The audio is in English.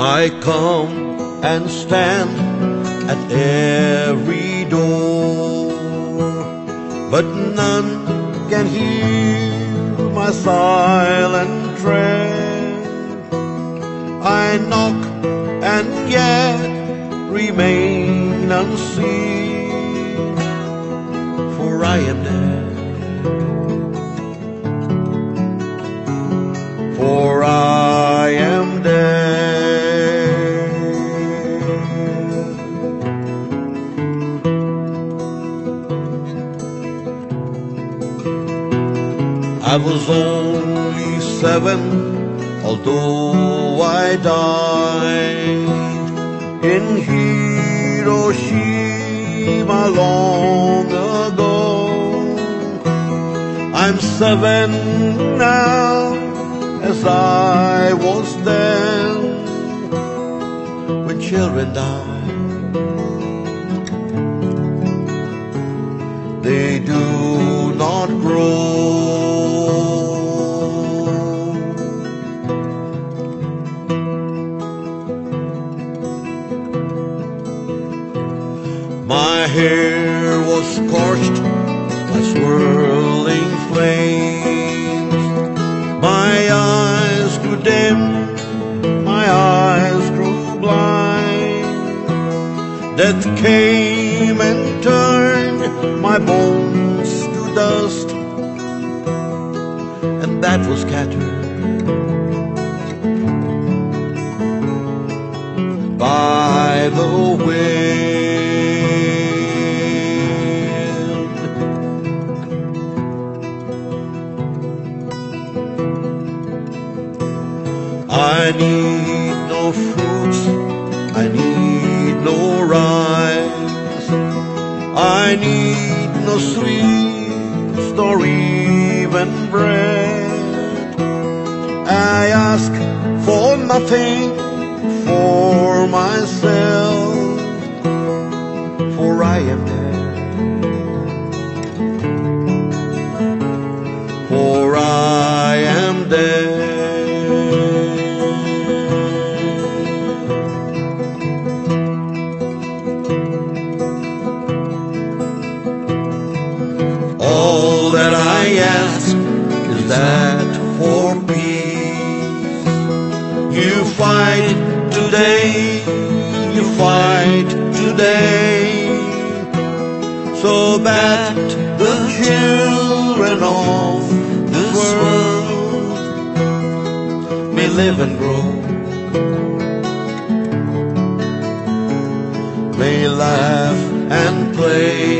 I come and stand at every door, but none can hear my silent tread. I knock and yet remain unseen, for I am dead. I was only seven, although I died in Hiroshima long ago. I'm seven now, as I was then, when children die. Hair was scorched by swirling flames. My eyes grew dim, my eyes grew blind. Death came and turned my bones to dust, and that was scattered by the I need no fruits, I need no rice, I need no sweets nor even bread. I ask for nothing for myself, for I am dead. For I am dead. You fight today, you fight today, so that the children of this world may live and grow, may laugh and play.